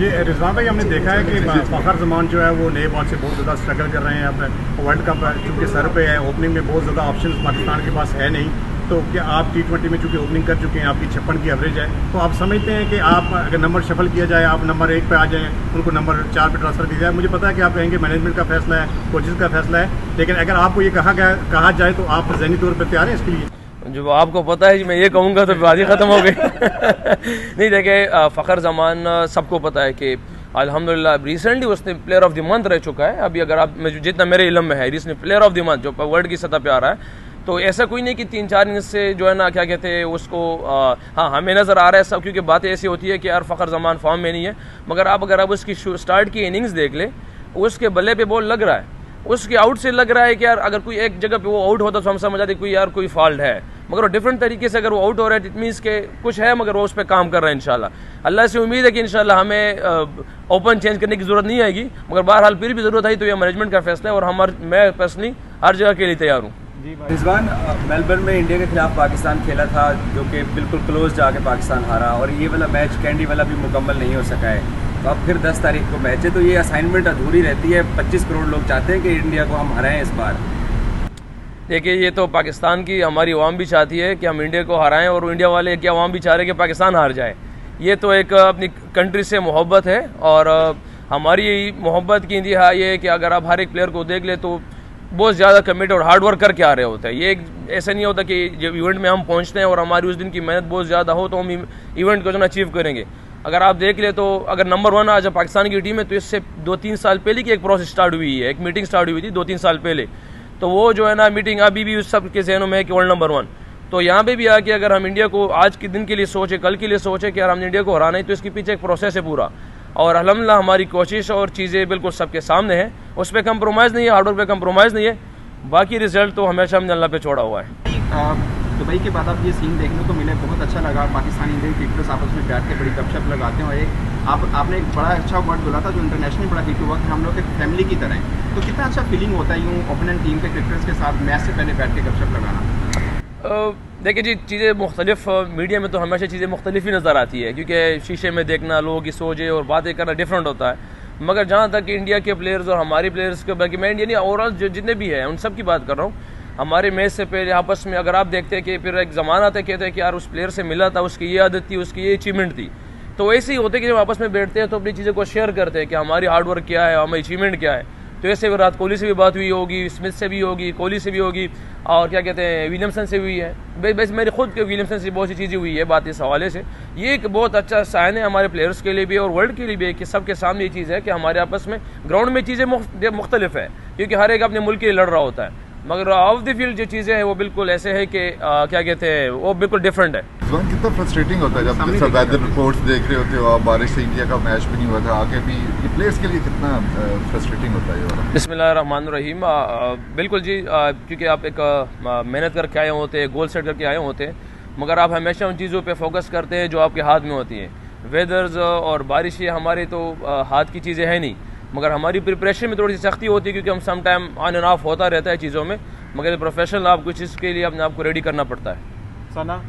ये रिजवान भाई, हमने देखा है कि फ़खर जमान जो है वो नए बॉल से बहुत ज़्यादा स्ट्रगल कर रहे हैं। अब वर्ल्ड कप चूँकि सर पे है ओपनिंग में बहुत ज़्यादा ऑप्शन पाकिस्तान के पास है नहीं। तो क्या आप टी ट्वेंटी में चूँकि ओपनिंग कर चुके हैं, आपकी छप्पन की एवरेज है तो आप समझते हैं कि आप अगर नंबर शफल किया जाए, आप नंबर एक पे आ जाएँ, उनको नंबर चार पे ट्रांसफ़र किया जाए। मुझे पता है कि आप कहेंगे मैनेजमेंट का फैसला है कोचेज़ का फैसला है, लेकिन अगर आपको ये कहा गया, कहा जाए तो आप जहनी तौर पर तैयार हैं इसके लिए? जो आपको पता है मैं ये कहूँगा तो बाजी ख़त्म हो गई। नहीं देखे फ़खर जमान सबको पता है कि अल्हम्दुलिल्लाह रिसेंटली उसने प्लेयर ऑफ़ द मंथ रह चुका है। अभी अगर आप जितना मेरे इलम में है recently player of the month जो वर्ल्ड की सतह पर आ रहा है तो ऐसा कोई नहीं कि तीन चार इनिंग्स से जो है ना, क्या कहते हैं, उसको हाँ हमें नज़र आ रहा है सब, क्योंकि बातें ऐसी होती है कि यार फ़खर जमान फॉर्म में नहीं है। मगर आप अगर आप उसकी स्टार्ट की इनिंग्स देख ले, उसके बल्ले पे बॉल लग रहा है। उसके आउट से लग रहा है कि यार अगर कोई एक जगह पे वो आउट होता तो हम समझ आते कोई यार कोई फॉल्ट है। मगर वो डिफरेंट तरीके से अगर वो आउट हो रहा है इट मीन्स के कुछ है, मगर वो उस पर काम कर रहा है इंशाल्लाह। अल्लाह से उम्मीद है कि इंशाल्लाह हमें ओपन चेंज करने की ज़रूरत नहीं आएगी, मगर बहरहाल फिर भी ज़रूरत आई तो ये मैनेजमेंट का फैसला है और हमारे मैं पर्सनली हर जगह के लिए तैयार हूँ। रिजवान मेलबर्न में इंडिया के खिलाफ पाकिस्तान खेला था, जो कि बिल्कुल क्लोज जाके पाकिस्तान हारा और ये वाला मैच कैंडी वाला भी मुकम्मल नहीं हो सका है। तो अब फिर 10 तारीख को मैच है तो ये असाइनमेंट अधूरी रहती है। 25 करोड़ लोग चाहते हैं कि इंडिया को हम हराएँ इस बार। देखिए, ये तो पाकिस्तान की हमारी आवाम भी चाहती है कि हम इंडिया को हराएँ और इंडिया वाले की आवाम भी चाह रहे हैं कि पाकिस्तान हार जाए। ये तो एक अपनी कंट्री से मोहब्बत है और हमारी मोहब्बत की इंतहा ये है कि अगर आप हर एक प्लेयर को देख ले तो बहुत ज़्यादा कमिट और हार्ड वर्क करके आ रहे होते हैं। ये एक, ऐसा नहीं होता कि जब इवेंट में हम पहुँचते हैं और हमारी उस दिन की मेहनत बहुत ज़्यादा हो तो हम इवेंट को जो अचीव करेंगे। अगर आप देख ले तो अगर नंबर वन आज पाकिस्तान की टीम है तो इससे दो तीन साल पहले की एक प्रोसेस स्टार्ट हुई है, एक मीटिंग स्टार्ट हुई थी दो तीन साल पहले। तो वो जो है ना मीटिंग अभी भी उस सब के जहनों में है कि वर्ल्ड नंबर वन तो यहाँ पे भी आके अगर हम इंडिया को आज के दिन के लिए सोचे, कल के लिए सोचे कि यार हम इंडिया को हराना है तो इसके पीछे एक प्रोसेस है पूरा। और अलहमदिल्ला हमारी कोशिश और चीज़ें बिल्कुल सबके सामने हैं। उस पर कंप्रोमाइज़ नहीं है हार्डवर्क पर कंप्रोमाइज़ नहीं है। बाकी रिज़ल्ट तो हमेशा हमने अल्लाह पे छोड़ा हुआ है। दुबई के बाद आप ये सीन देखने को मिले बहुत अच्छा लगा। पाकिस्तानी इंडियन क्रिकेटर्स आपस में बैठ के बड़ी गपशप लगाते हैं और एक आप आपने एक बड़ा अच्छा वर्ड बोला था जो इंटरनेशनल बड़ा हिट हुआ हम लोग एक फैमिली की तरह तो कितना अच्छा फीलिंग होता है यूँ ओपोनेंट टीम के क्रिकेटर्स के साथ मैच से पहले बैठ के गपशप लगाना? देखिए जी, चीज़ें मुख्तलिफ़ मीडिया में तो हमेशा चीज़ें मुख्तलिफ़ ही नज़र आती है, क्योंकि शीशे में देखना, लोगों की सोचे और बातें करना डिफरेंट होता है। मगर जहाँ तक इंडिया के प्लेयर्स और हमारे प्लेयर्स के बल्कि मैं इंडिया नहीं ओवरऑल जितने भी हैं, उन सब की बात कर रहा हूँ हमारे मैच से पहले आपस में, अगर आप देखते हैं कि फिर एक ज़माना था, कहते हैं कि यार उस प्लेयर से मिला था, उसकी ये आदत थी, उसकी ये अचीवमेंट थी। तो ऐसे ही होते कि जब आपस में बैठते हैं तो अपनी चीज़ों को शेयर करते हैं कि हमारी हार्डवर्क क्या है, हमारी अचीवमेंट क्या है। तो ऐसे विराट कोहली से भी बात हुई होगी, स्मिथ से भी होगी, कोहली से भी होगी, और क्या कहते हैं, विलियमसन से भी हुई है। बस मेरे खुद के विलियमसन से बहुत सी चीज़ें हुई है, बात इस हवाले से। ये एक बहुत अच्छा साइन है हमारे प्लेयर्स के लिए भी और वर्ल्ड के लिए भी कि सबके सामने ये चीज़ है कि हमारे आपस में ग्राउंड में चीज़ें मुख्तलिफ़ है, क्योंकि हर एक अपने मुल्क के लिए लड़ रहा होता है। मगर ऑफ़ द फ़ील्ड जो चीज़ें हैं वो बिल्कुल ऐसे है कि क्या कहते हैं वो बिल्कुल डिफरेंट है। कितना फ्रस्ट्रेटिंग होता है जब जैसा वेदर रिपोर्ट्स देख रहे होते हो आप बारिश से इंडिया का मैच भी नहीं हुआ था आगे भी ये प्लेयर्स के लिए कितना फ्रस्ट्रेटिंग होता है बिस्मिल्लाह रहीम बिल्कुल जी क्योंकि आप एक मेहनत करके आए होते हैं गोल सेट करके आए होते हैं मगर आप हमेशा उन चीज़ों पर फोकस करते हैं जो आपके हाथ में होती हैं। वेदर्स और बारिश ये हमारे तो हाथ की चीज़ें हैं नहीं। मगर हमारी प्रिपरेशन में थोड़ी सी सख्ती होती है क्योंकि हम some time on and off होता रहता है चीज़ों में, मगर प्रोफेशनल आप कुछ चीज़ के लिए अपने आपको रेडी करना पड़ता है। सना?